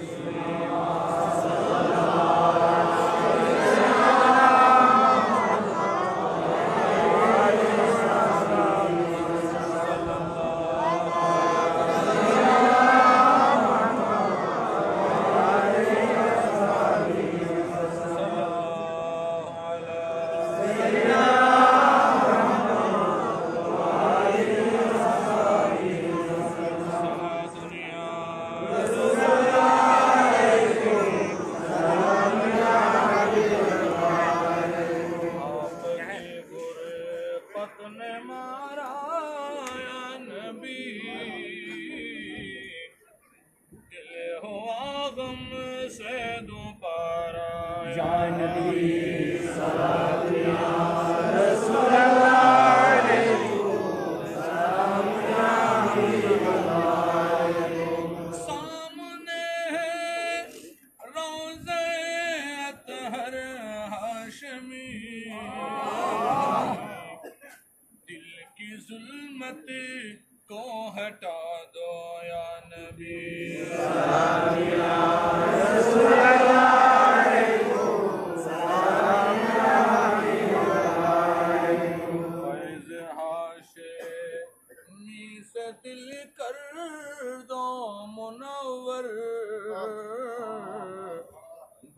Jesus.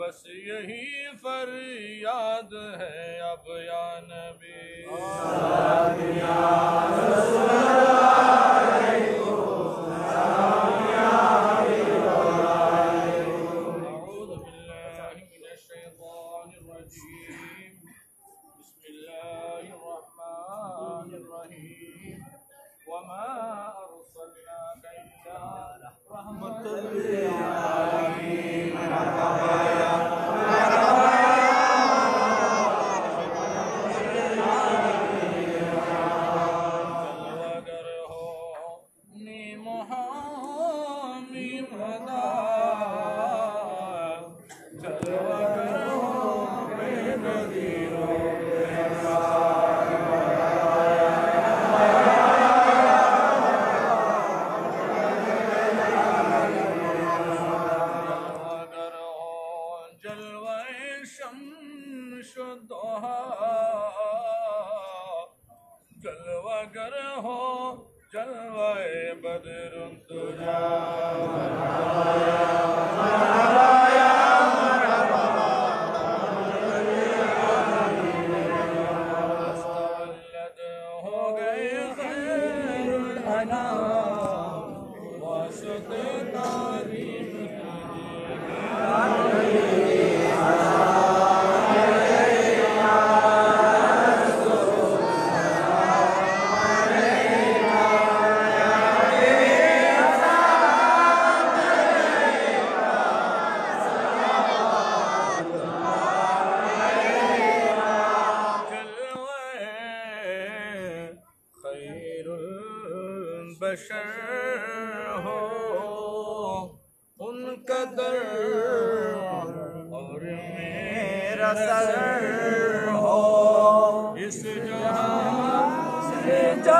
बस यही फरियाद है अब या नबी।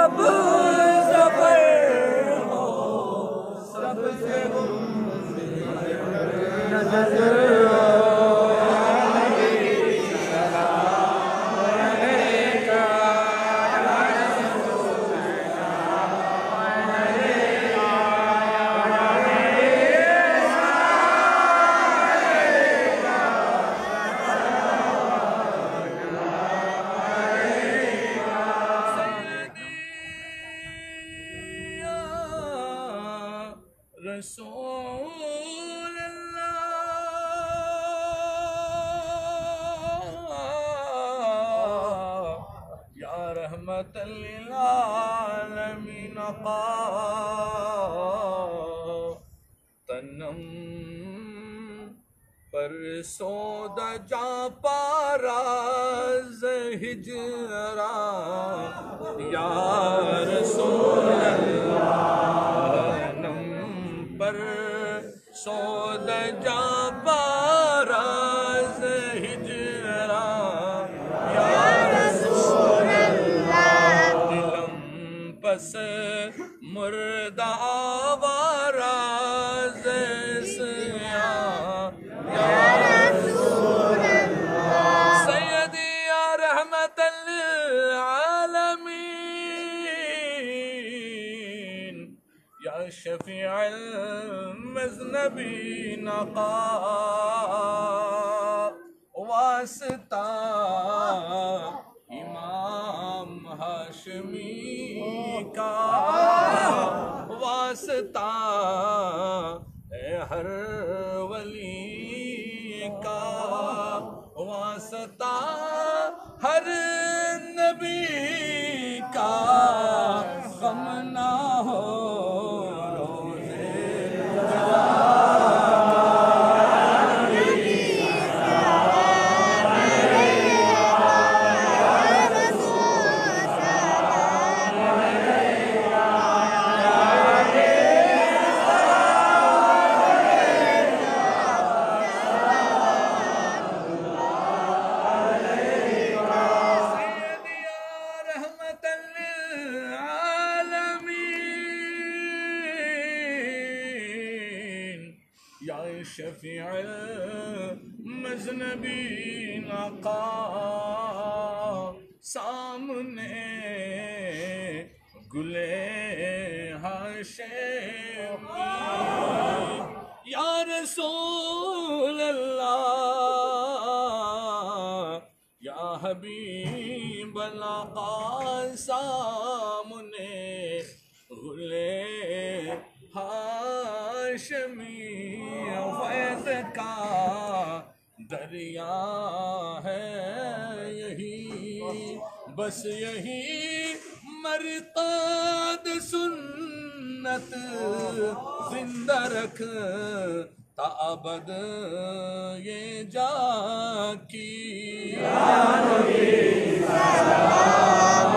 above. या रहमत ललमीन तनम पर सोद जा पारा हिजरा यार सोल तनम पर सोद जा शफील मजनबी नका वास्ता हबीब सामने गुले हाशमी का दरिया है यही। बस यही मरताद सुन्नत ज़िंदा रख ताबद ये जा की Ya Rabbi, Salam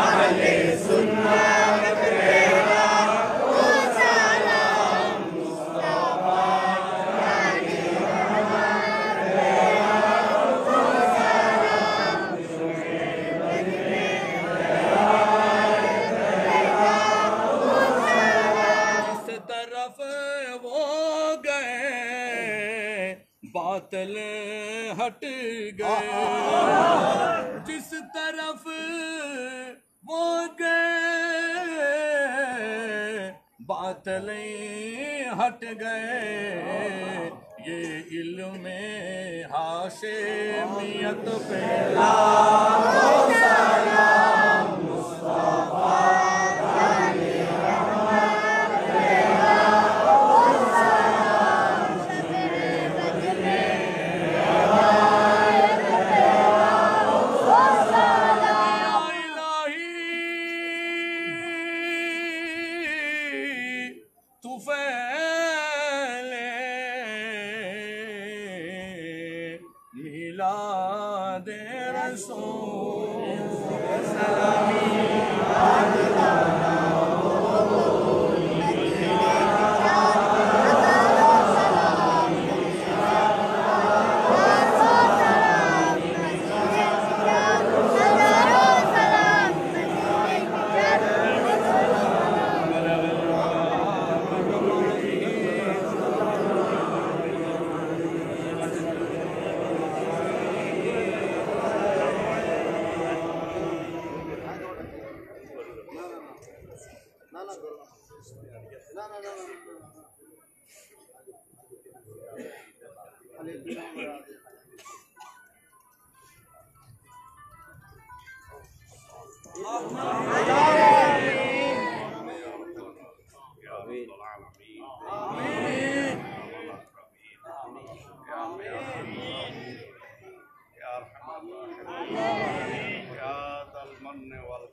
அவனே சும்மா गए। ये इल्म हाशमियत फैला।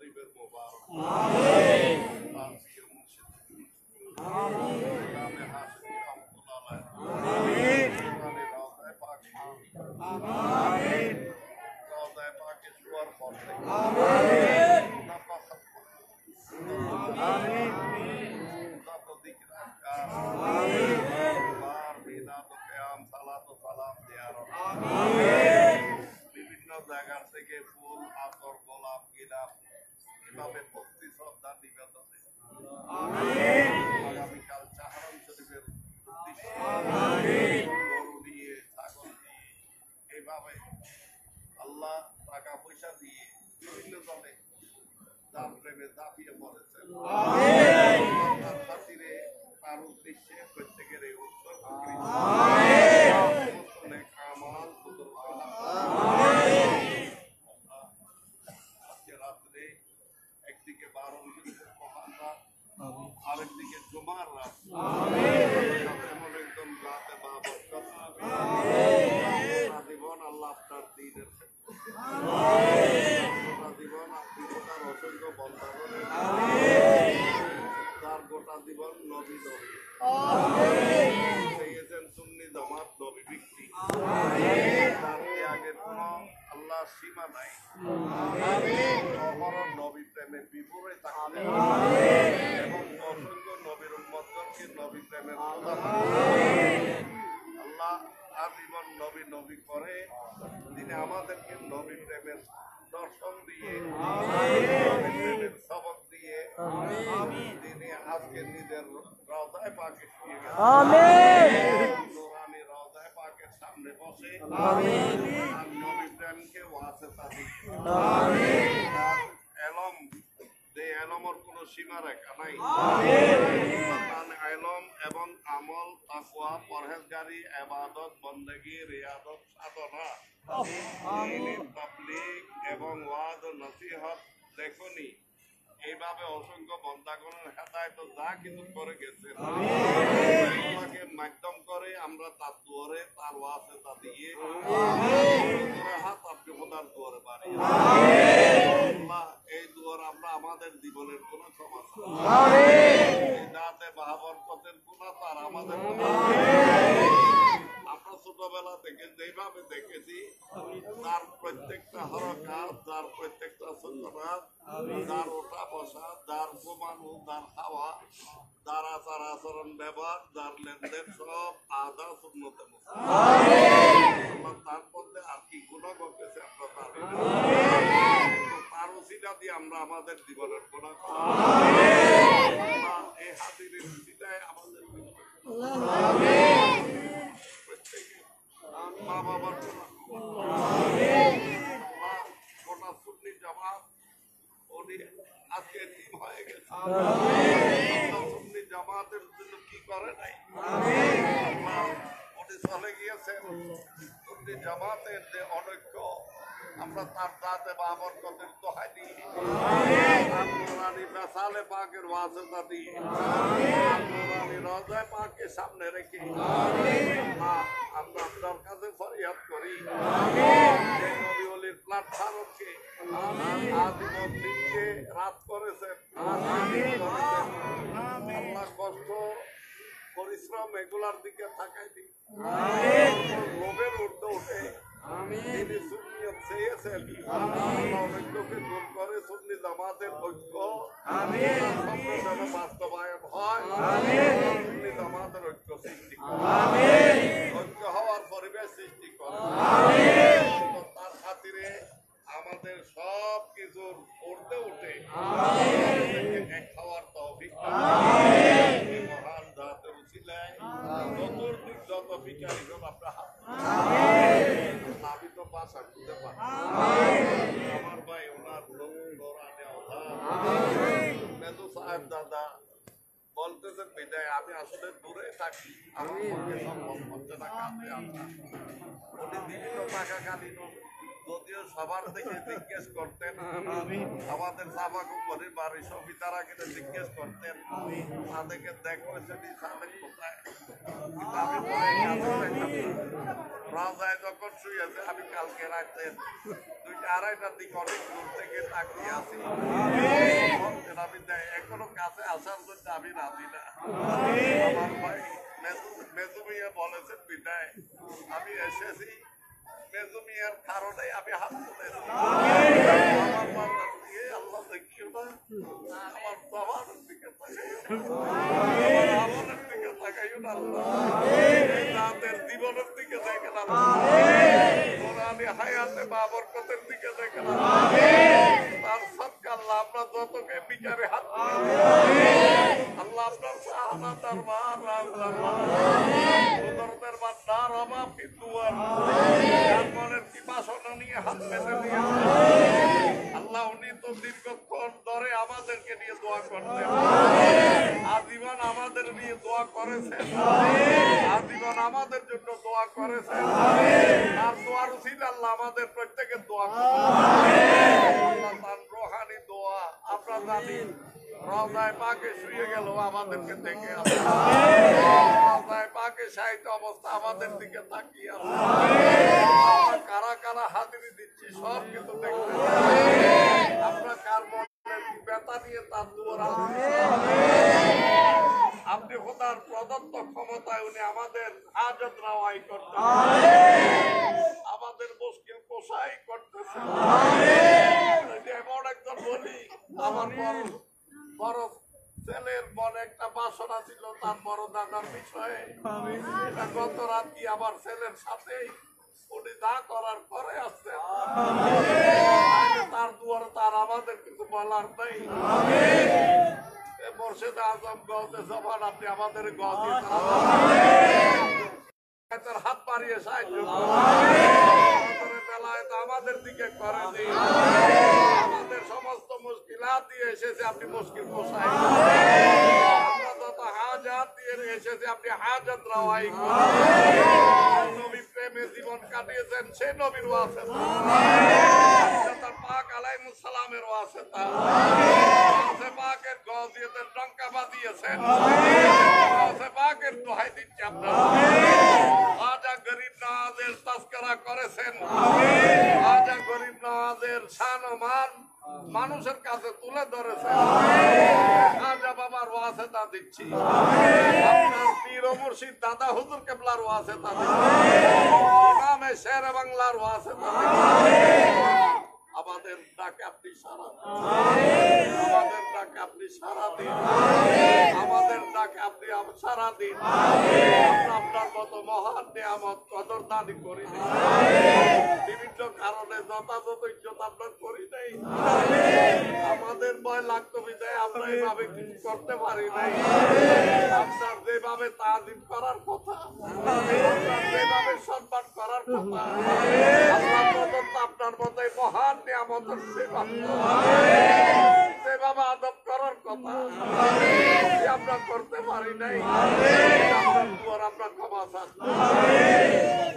শরীফের মোবারক তার প্রিয় মুর্শিদ নামে একদিকে বারো শরীফের আরেকদিকে জুমার রাত একদম রাতে বাবরকত জীবন আল্লাহ আপনার দিনের জীবন আপনি গোটার অসংখ্য বন্ধাবনের তার গোটা জীবন নবী নবী। পেয়েছেন সুন্নি জামাত নবী ব্যক্তি তার ত্যাগের কোনো আল্লাহ সীমা নাই। অমরণ নবী প্রেমের বিপুরে থাকলেন এবং অসংখ্য নবীর উম্মতকে নবী প্রধান আল্লাহ আজীবন নবী নবী করে। তিনি আমাদেরকে নবী প্রেমের দর্শন দিয়ে নবী প্রেমের সবক দিয়ে আজকে নিজের রওজায় পাকে শুয়ে গেছেন নুরানি রওজায় পাকের সামনে বসে আর নবী প্রেমকে ওয়াসে তাদি তার এলম যে এলমর কোনো সীমা রেখা নাই তার এলম এবং আমল তাকওয়া পরহেজগারি এবাদত বন্দেগি রিয়াদত সাধনা। দিনের তাবলীগ এবং ওয়াজ ও নসিহত লেখনি। এইভাবে অসংখ্য বন্দাগণের হেদায়ত যা কিছু করে আল্লাহকে মাধ্যম করে আমরা তার দুয়ারে, তার ওয়াসে তা দিয়ে হাত আপনি খোদার দুয়ারে এই দুয়ার আমরা আমাদের জীবনের কোন সমস্যা যাতে মহাবরকতের গুণা তার আমাদের ছোটবেলা থেকে যেভাবে দেখেছি তার প্রত্যেকটা হরকার তার প্রত্যেকটা সুন্দরাত তার ওঠা বসা তার ঘুমানো তার খাওয়া তার আচার আচরণ ব্যবহার তার লেনদেন সব আদা শূন্যতে তার মধ্যে আর কি গুণ করতেছে আমরা তার? তার উচিটা দিয়ে আমরা আমাদের জীবনের গুণ এই হাতির উচিটায় আমাদের মা বাবার আমরা তার দাঁতে বাবর কদের দোহাই দিই। সামনে রেখে আমরা আপনার কাছে ফরিয়াদ করি। যে নবী অলির প্ল্যাটফর্মকে আজীবন দিনকে রাত করেছেন। আল্লাহ কষ্ট পরিশ্রম এগুলার দিকে থাকাই দিই লোভের ঊর্ধ্বে উঠে তিনি সুন্নিয়ত চেয়েছেন ঐক্যকে দূর করে সুন্নি জামাতের ঐক্য যেন বাস্তবায়ন হয় সুন্নি জামাতের ঐক্য সৃষ্টি করে। যদিও সবার থেকে জিজ্ঞেস করতেন আমাদের সাবাকু পরিবারের সবই তারা কিন্তু জিজ্ঞেস করতেন, তাদেরকে না। রাজায় যখন শুয়েছে, আমি কালকে রাখতে দুইটা আড়াইটার দিকে অনেক দূর থেকে তাকিয়ে আছি। আমি এখনও কাছে আসার জন্য আমি রাজি না। আমার ভাই মেজু- মেজু বলেছেন, বিদায়, আমি এসেছি মেজু কারণে আমি হাত তুলে আমার বাবার দিকে আল্লাহ দেখিও না আমার বাবার দিকে। আমার আমলের দিকে তাকাইও না আল্লাহ। রাতের জীবনের দিকে দেখেন আল্লাহ। কোরআনে হায়াতে বাবরকতের দিকে দেখেন তার সৎকার আল্লাহ যতকে বিচারে হাত আল্লাহ আপনার সাহানা দরবার দরবার কুদরতের বান্দার অভাব বিদ্যুয়ার মনের পিপাসনা নিয়ে হাত পেতে দিয়েছে আল্লাহ উনি তো দীর্ঘক্ষণ ধরে আমাদেরকে নিয়ে দোয়া করতেন। আজীবন আমাদের নিয়ে দোয়া করেছেন। আজীবন আমাদের জন্য দোয়া করেছেন। আর দোয়ার উচিত আল্লাহ আমাদের প্রত্যেকের দোয়া করুন। আল্লাহ রোহানি দোয়া রওজায় পাকে শুয়ে গেল আমাদেরকে দেখে রওজায় পাকে সাহিত্য অবস্থা আমাদের দিকে তাকিয়ে কারা কারা দিচ্ছি সব দেখতে আমরা কার মনের কি ব্যথা নিয়ে তার দুয়ার আপনি খোদার প্রদত্ত ক্ষমতায় উনি আমাদের হাজত রাওয়াই করতেন আমাদের মুশকিল কোষাই করতেছেন এই যে এমন একজন বলি আমার বড় বড় ছেলের মনে একটা বাসনা ছিল তার বড় দাদার বিষয়ে। এটা গত রাত কি আমার ছেলের সাথেই উনি যা করার করে আসছে। তার দুয়ারে তার আমাদের কিছু বলার নেই। বর্ষেদ আজম গজে জবান আপনি আমাদের গজে তার হাত বাড়িয়ে সাহায্য। আমাদের দিকে করে দিন সমস্ত মুশকিলাত দিয়ে এসেছে আপনি মুশকিল পোষাই আমরা যত হাজাত দিয়ে এসেছে আপনি হাজাত রাওয়াই করুন নবী প্রেমে জীবন কাটিয়েছেন সে নবীর ওয়াসে তার পাক আলাইমুস সালামের ওয়াসে ওয়াসে পাকের গজিয়তের ডঙ্কা বাজিয়েছেন ওয়াসে পাকের দোহাই দিচ্ছি আপনারা আজা গরিব নওয়াজের তস্করা করেছেন। আজা গরিব নওয়াজের শান ও মান মানুষের কাছে তুলে ধরেছেন। রাজা বাবার ওয়াসে তা দিচ্ছি আপনার পীর মুর্শিদ দাদা হুজুর কেবলার ওয়াসে তা দিচ্ছি ইমামে শের বাংলার ওয়াসে তা দিচ্ছি আমাদের ডাকে আপনি সারা দিন। আমাদের ডাকে আপনি সারা দিন। আমাদের ডাকে আপনি সারা দিন। আপনার মতো মহান নিয়ামত কদর দানি করি বিভিন্ন কারণে যথাযথ ইজ্জত আপনার করি নাই। আমাদের ভয় লাগতো বিদায় আমরা এইভাবে কিছু করতে পারি নাই। আপনার যেভাবে তাজিম করার কথা, আপনার যেভাবে সম্মান করার কথা প্রদত্ত আপনার মতো মহান নিয়ামত সেবা বাবা করার কথা আমরা করতে পারি নাই। আমরা ক্ষমা চাচ্ছি।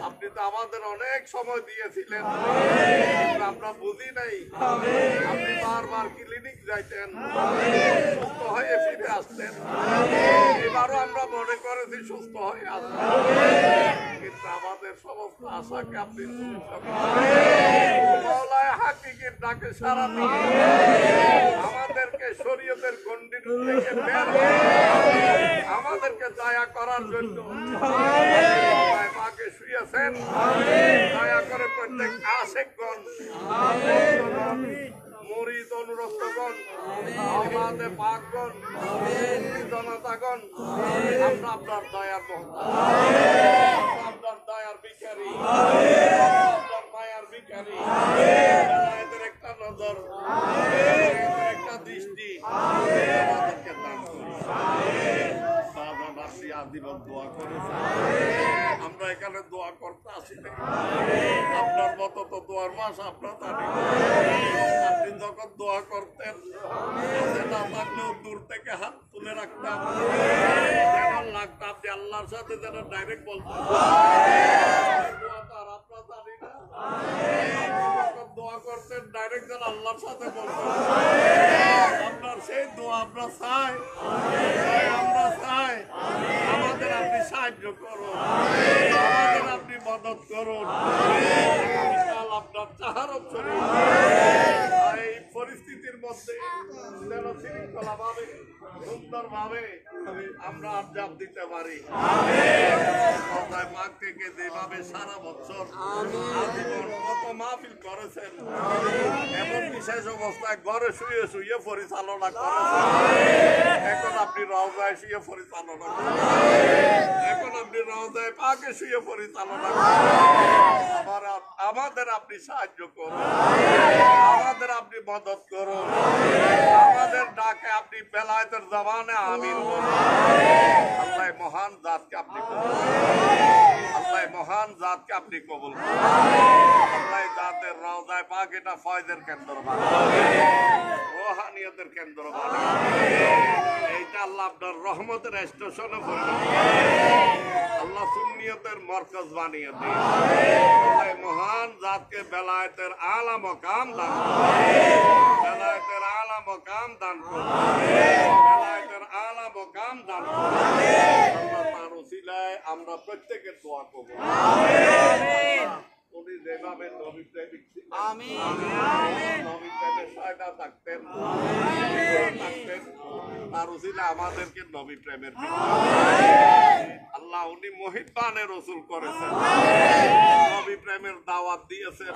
আপনি তো আমাদের অনেক সময় দিয়েছিলেন। আমরা বুঝি নাই। আপনি বারবার ক্লিনিক যাইতেন। সুস্থ হয়ে ফিরে আসতেন। এবারও আমরা মনে করেছি সুস্থ হয়ে কিন্তু আমাদের সমস্ত আশাকে আপনি হাকিকের ডাকে সারা দিয়ে আমাদেরকে শরীয়তের গণ্ডির থেকে বের আমাদেরকে দয়া করার জন্য পাকে শুয়েছেন। দয়া করে প্রত্যেক আশেকগণ মরিদ অনুরক্তগণ আমাদের পাকগণ জনতাগণ আমরা আপনার দয়ার মহতা আপনার দয়ার বিচারী নজর। একটা দৃষ্টি। দোয়া করেছে আমরা এখানে দোয়া করতে আসি আপনার মতো দোয়ার মাস আপনার আপনি যখন দোয়া করতেন না দূর থেকে হাত তুলে রাখতাম। যেমন লাগতো আপনি আল্লাহর সাথে যেন ডাইরেক্ট বলতেন। আর আপনার জানি না। দোয়া করতেন ডাইরেক্ট যেন আল্লাহর সাথে বলতেন। আপনার সেই দোয়া আমরা চাই। আমরা চাই। আমাদের আপনি সাহায্য করুন। আমাদের আপনি মদত করুন। আপনার করুন এই পরিস্থিতির মধ্যে যেন শৃঙ্খলা ভাবে সুন্দর ভাবে আমরা আঞ্জাম দিতে পারি। বিশেষ ঘরে পরিচালনা শুয়ে পরিচালনা পাকে পরিচালনা আমাদের আপনি সাহায্য করুন আমাদের আপনি মদত করুন আমাদের ডাকে আপনি বেলায়েতের জবানে আমিন বলুন আল্লাহ মহান জাতকে আপনি কবুল করুন। আল্লাহ মহান জাতকে আপনি কবুল করুন। আল্লাহ জাতের রওজায় পাক এটা ফয়দের কেন্দ্র। রোহানিয়তের কেন্দ্র এইটা আল্লাহ আপনার রহমতের স্টেশনে আল্লাহ সুন্নিয়তের মরকজ বানিয়ে দিন মহান জাতকে আলা মকাম দান আলা মকাম দান আলা মকাম দান আমরা প্রত্যেকের দোয়া করব উনি যেভাবে নবী প্রেমিক ছিলেন, নবী প্রেমের সহায়তা থাকতেন থাকতেন তার উসিলা আমাদেরকে নবী প্রেমের আল্লাহ উনি মহিবানের রসুল করেছেন। নবী প্রেমের দাওয়াত দিয়েছেন।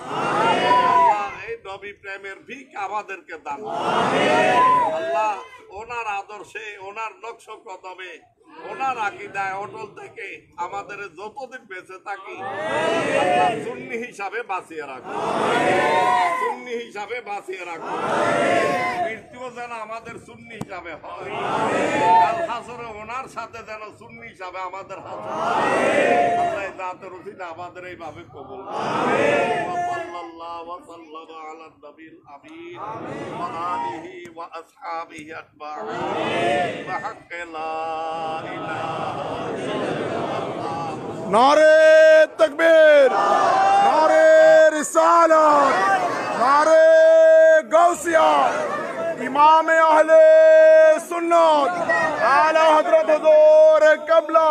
আল্লাহ এই নবী প্রেমের ভিক আমাদেরকে দান আল্লাহ ওনার আদর্শে ওনার নকশ কদমে ওনার আকিদায় অটল থেকে আমাদের যতদিন বেঁচে থাকি সুন্নি হিসাবে বাঁচিয়ে রাখুন সুন্নি হিসাবে বাঁচিয়ে রাখুন মৃত্যুও যেন আমাদের সুন্নি হিসাবে হয় কাল হাসরে ওনার সাথে যেন সুন্নি হিসাবে আমাদের হাসর আল্লাহ দাঁতের উচিত আমাদের এইভাবে কবুল وصلى الله وسلم على النبي الأمين وآله وأصحابه أجمعين بحق لا إله إلا الله नारे तकबीर नारे रिसाल नारे गौसिया इमाम अहले सुन्नत आला हज़रत हजूर कबला।